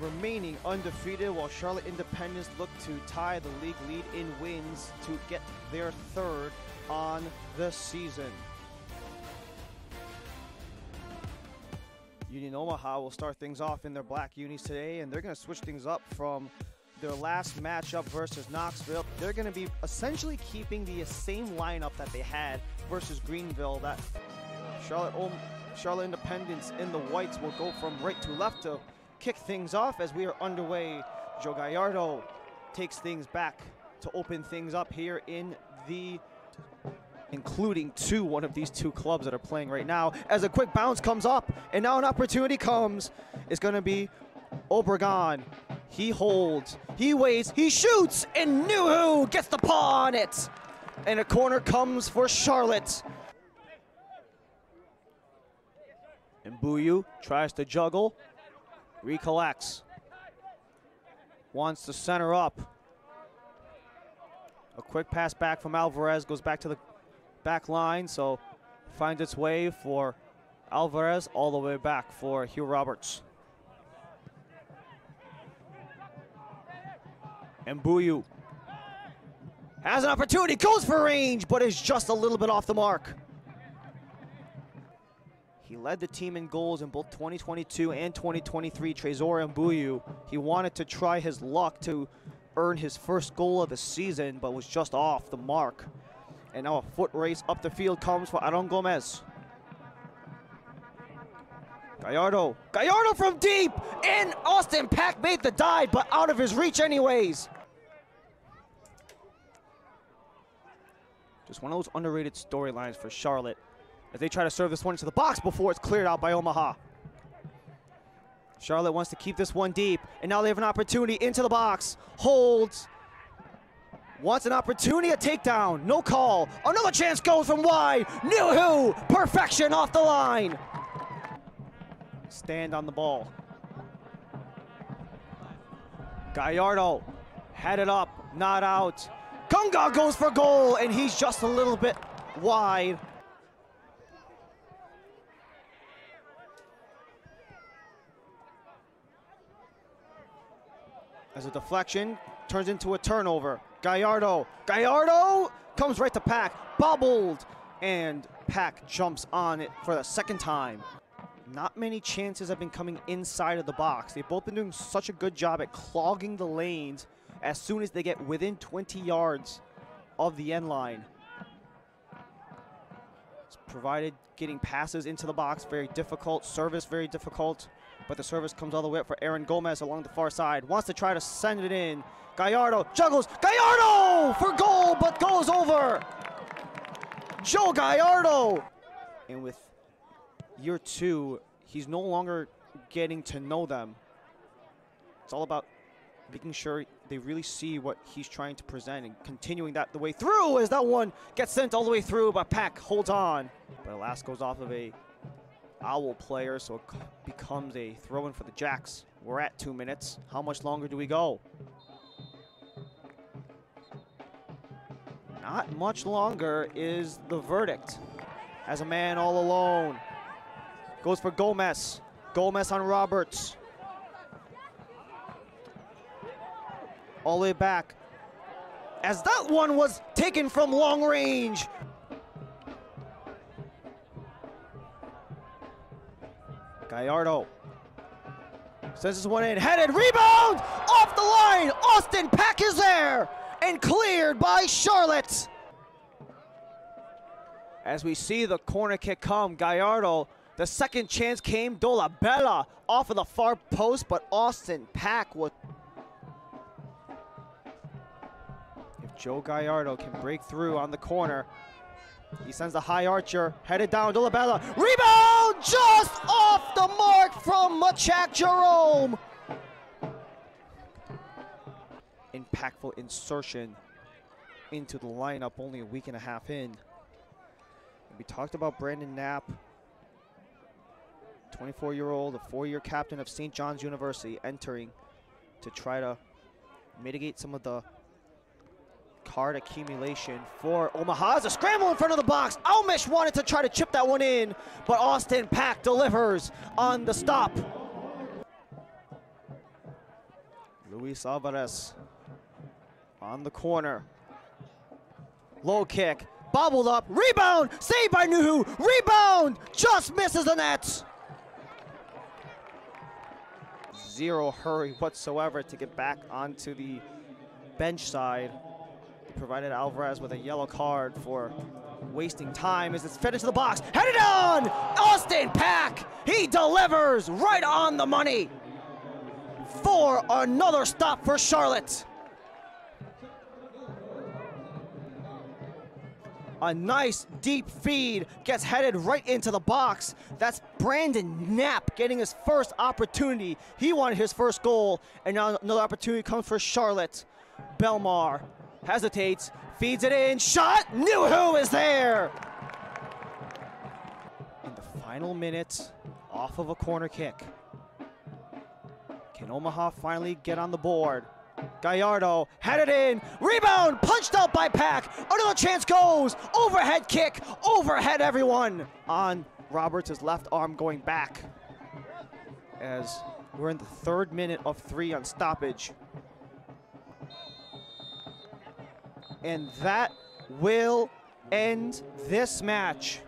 remaining undefeated while Charlotte Independence look to tie the league lead in wins to get their third on the season. Union Omaha will start things off in their black unis today, and they're going to switch things up from their last matchup versus Knoxville. They're going to be essentially keeping the same lineup that they had versus Greenville. That Charlotte, Charlotte Independence in the whites will go from right to left to kick things off as we are underway. Joe Gallardo takes things back to open things up here in the including to one of these two clubs that are playing right now. As a quick bounce comes up, and now an opportunity comes. It's going to be Obregon. He holds, he waits, he shoots, and Nuhu gets the paw on it. And a corner comes for Charlotte. And Mbuyu tries to juggle, recollects, wants to center up. A quick pass back from Alvarez goes back to the back line, so finds its way for Alvarez all the way back for Hugh Roberts. And Mbuyu has an opportunity, goes for range, but is just a little bit off the mark. He led the team in goals in both 2022 and 2023, Trezor Mbuyu. He wanted to try his luck to earn his first goal of the season, but was just off the mark. And now a foot race up the field comes for Aaron Gomez. Gallardo, Gallardo from deep, and Austin Pack made the dive, but out of his reach anyways. Just one of those underrated storylines for Charlotte as they try to serve this one into the box before it's cleared out by Omaha. Charlotte wants to keep this one deep, and now they have an opportunity into the box. Holds. Wants an opportunity, a takedown. No call. Another chance goes from wide. Nuhu? Perfection off the line. Stand on the ball. Gallardo had it up, not out. Kunga goes for goal, and he's just a little bit wide. As a deflection turns into a turnover. Gallardo, Gallardo comes right to Pack, bobbled, and Pack jumps on it for the second time. Not many chances have been coming inside of the box. They've both been doing such a good job at clogging the lanes as soon as they get within 20 yards of the end line. It's provided getting passes into the box very difficult, service very difficult but the service comes all the way up for Aaron Gomez along the far side. Wants to try to send it in. Gallardo juggles. Gallardo for goal, but goes over. Joe Gallardo. And with year two, he's no longer getting to know them. It's all about making sure they really see what he's trying to present and continuing that the way through as that one gets sent all the way through, but Pack holds on. But last goes off of a Owl player, so it becomes a throw-in for the Jacks. We're at two minutes. How much longer do we go? Not much longer is the verdict. As a man all alone. Goes for Gomez. Gomez on Roberts. All the way back. As that one was taken from long range. Gallardo sends this one in, headed, rebound, off the line, Austin Pack is there, and cleared by Charlotte. As we see the corner kick come, Gallardo, the second chance came, Dolabella off of the far post, but Austin Pack would If Joe Gallardo can break through on the corner, he sends the high archer, headed down, Dolabella, rebound, just off the mark from Machak Jerome. Impactful insertion into the lineup only a week and a half in. We talked about Brandon Knapp, 24-year-old, a four-year captain of St. John's University, entering to try to mitigate some of the card accumulation for Omaha. It's a scramble in front of the box. Almish wanted to try to chip that one in, but Austin Pack delivers on the stop. Luis Alvarez on the corner. Low kick, bobbled up, rebound, saved by Nuhu, rebound, just misses the net. Zero hurry whatsoever to get back onto the bench side. Provided Alvarez with a yellow card for wasting time as it's fed into the box. Headed on! Austin Pack! He delivers right on the money for another stop for Charlotte. A nice deep feed gets headed right into the box. That's Brandon Knapp getting his first opportunity. He wanted his first goal, and now another opportunity comes for Charlotte. Belmar hesitates, feeds it in, shot, Nuhu is there. In the final minute, off of a corner kick. Can Omaha finally get on the board? Gallardo had it in, rebound, punched out by Pack. Another chance goes, overhead kick, overhead everyone on Roberts' left arm going back. As we're in the third minute of three on stoppage. And that will end this match.